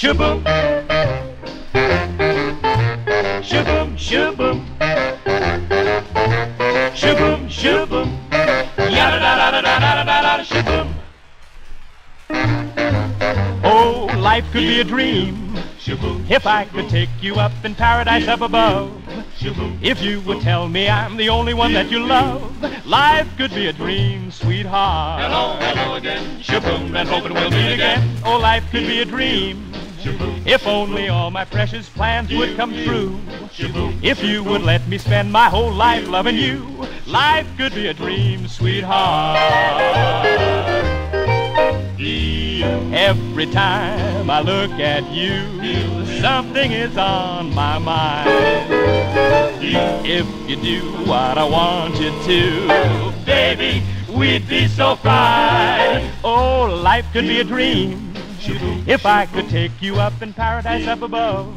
sh-boom. Sh-boom, sh-boom. Sh-boom, sh-boom. Yada da da da da da da da sh-boom. Oh, life could be a dream if I could take you up in paradise up above. If you would tell me I'm the only one that you love, life could be a dream, sweetheart. Hello, hello again. Sh-boom, and hoping we'll meet again. Oh, life could be a dream. If only all my precious plans would come true. If you would let me spend my whole life loving you, life could be a dream, sweetheart. Every time I look at you, something is on my mind. If you do what I want you to, baby, we'd be so fine. Oh, life could be a dream if I could take you up in paradise up above.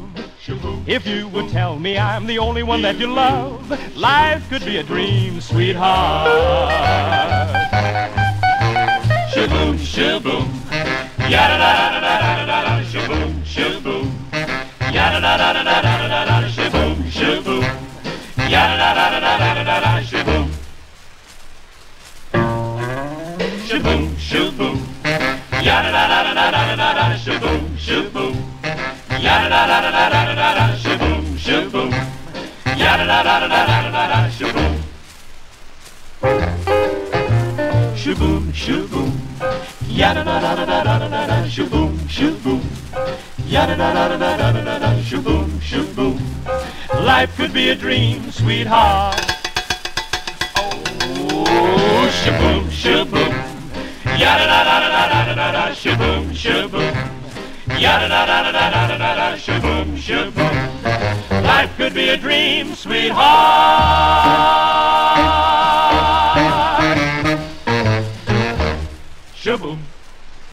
If you would tell me I'm the only one that you love, life could be a dream, sweetheart. Sh-boom, sh-boom, yada da da da da da da, sh-boom, sh-boom, yada da da da da da da da, sh-boom, sh-boom, yada da da da da da da da, da. sh-boom, sh-boom, sh-boom, yada da da da da da da da da da da da da da sh-boom, sh-boom. Yada da da da da da da da sh-boom. Sh-boom, sh-boom. Yada da da da da da da da sh-boom, sh-boom. Yada da da da da da da da sh-boom, sh-boom. Life could be a dream, sweetheart. Oh, sh-boom, sh-boom. Yada da da da da da da da sh-boom, sh-boom. Yada da da da da da sh-boom, sh-boom. Life could be a dream, sweetheart. Sh-boom.